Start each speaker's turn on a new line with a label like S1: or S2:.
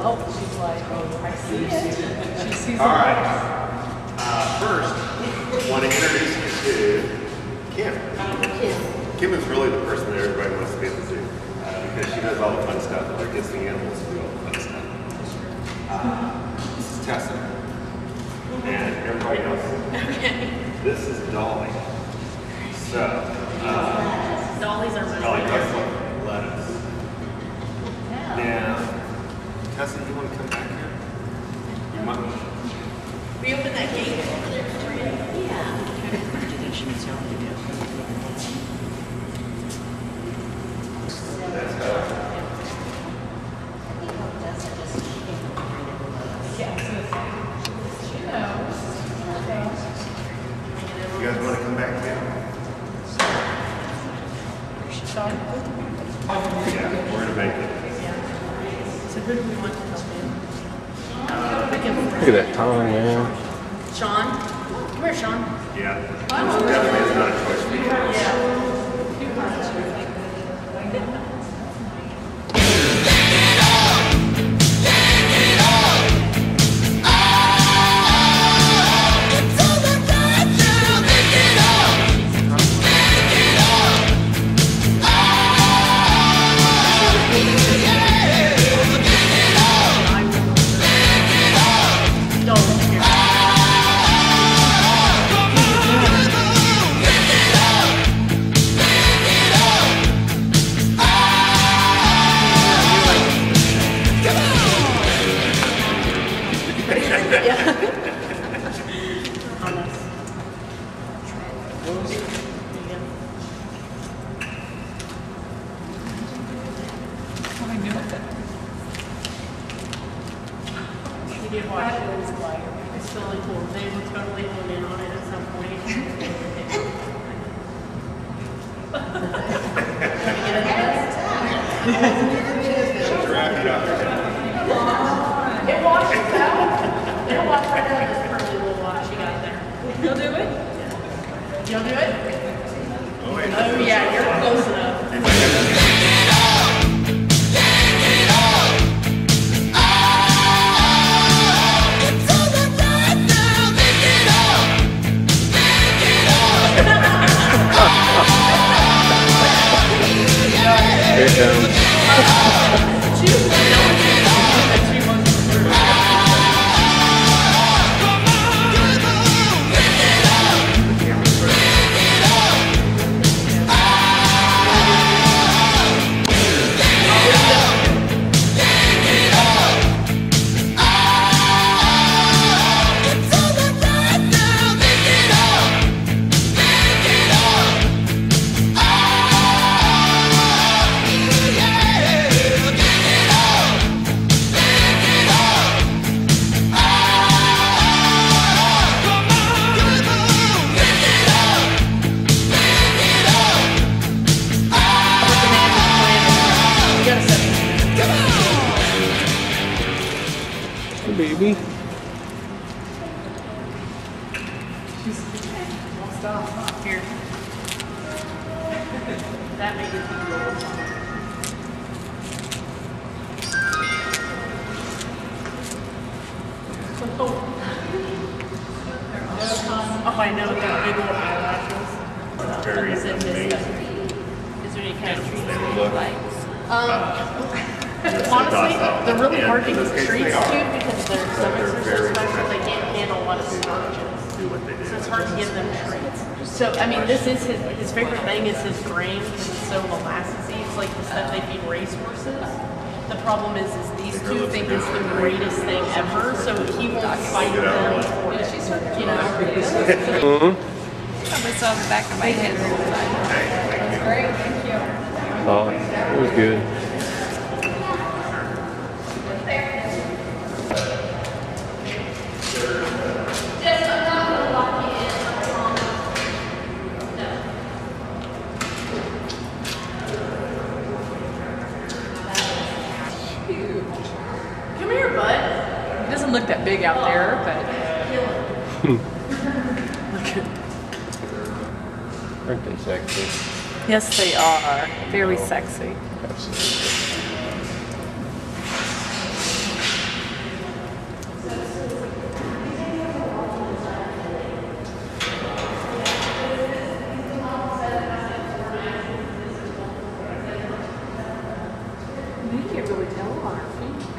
S1: Oh, she's like, oh, I see it. She sees
S2: All
S1: it.
S2: right. Uh, first, I want to introduce you to Kim. Kim is really the person that everybody wants to be at the zoo uh, because she does all the fun stuff, or gets the animals to do all the fun stuff. Uh, this is Tessa. And everybody else. This is Dolly. So, uh,
S3: Dollies are my
S2: Dolly
S3: favorite.
S2: does like lettuce. Now, Tessa, do you want to come back here? You might.
S3: We open that gate over there for you. Yeah.
S1: She knows.
S2: You guys want to come back here? Yeah, we're in a banquet.
S3: So who do we want to help in? We
S4: Look at that tongue, man.
S3: Sean? Come here, Sean.
S2: Yeah. Definitely is not a choice.
S3: Yeah. Did watch it, it was like, it's really cool. They will totally hone in on it at some point.
S2: Wrap it up.
S3: It washes out. It'll wash right out this pearly little wash you got there.
S1: You'll do it?
S3: You'll do it?
S2: Oh, wait.
S3: Oh, yeah, you're close enough.
S4: Hey, baby.
S3: Won't stop. Here. That made it a little fun. Oh, I know, that big old eyelashes.
S2: Very
S3: Is it
S2: amazing.
S3: Is there any kind of treats you
S2: Look.
S3: like? Uh, um, Honestly, they're really hard to
S2: In this
S3: get
S2: case, they
S3: treats
S2: are.
S3: because their stomachs
S2: they're
S3: so
S2: very
S3: special, they
S2: sensitive.
S3: can't handle a lot of starches.
S2: Do what they do.
S3: So it's hard to give them treats. So, I mean, this is his, his favorite thing is his grain because it's so molassesy. It's like the stuff they feed racehorses. The problem is, is these two think it's the greatest thing ever, so he won't fight them for it. You know? Mm.
S1: Probably saw the back of my head the whole time. Great, thank you.
S4: Oh, it was good.
S1: big out there, but.
S4: Aren't they sexy?
S1: Yes, they are. Very no. sexy.
S4: Absolutely.
S1: Can't really tell on our feet.